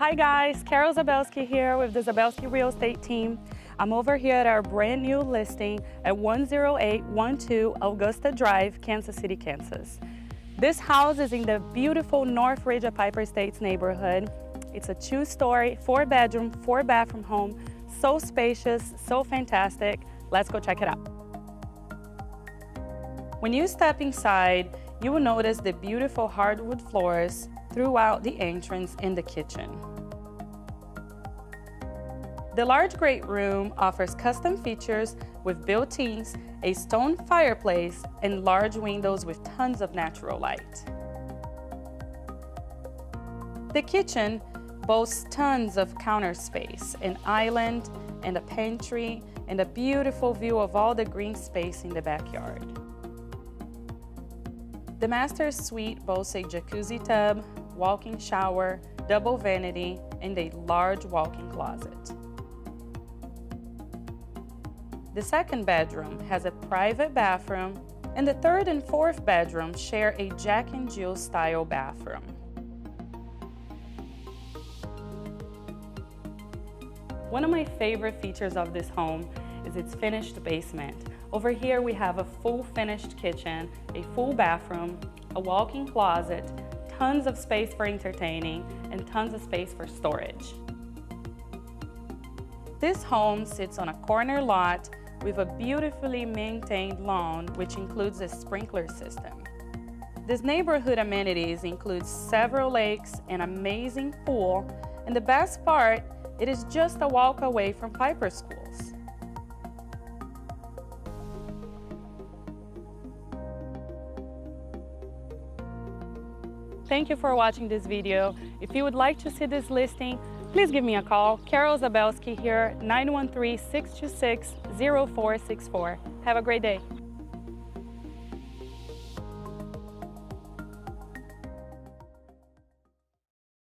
Hi guys, Carol Zabelski here with the Zabelski Real Estate team. I'm over here at our brand new listing at 10812 Augusta Drive, Kansas City, Kansas. This house is in the beautiful North Ridge of Piper Estates neighborhood. It's a two-story, four-bedroom, four-bathroom home. So spacious, so fantastic. Let's go check it out. When you step inside, you will notice the beautiful hardwood floors throughout the entrance in the kitchen. The large great room offers custom features with built-ins, a stone fireplace, and large windows with tons of natural light. The kitchen boasts tons of counter space, an island, and a pantry, and a beautiful view of all the green space in the backyard. The master suite boasts a jacuzzi tub, walk-in shower, double vanity, and a large walk-in closet. The second bedroom has a private bathroom, and the third and fourth bedroom share a Jack and Jill style bathroom. One of my favorite features of this home is its finished basement. Over here we have a full finished kitchen, a full bathroom, a walk-in closet, tons of space for entertaining, and tons of space for storage. This home sits on a corner lot with a beautifully maintained lawn which includes a sprinkler system. This neighborhood amenities includes several lakes, an amazing pool, and the best part, it is just a walk away from Piper Schools. Thank you for watching this video. If you would like to see this listing, please give me a call. Carol Zabelski here, 913-626-0464. Have a great day.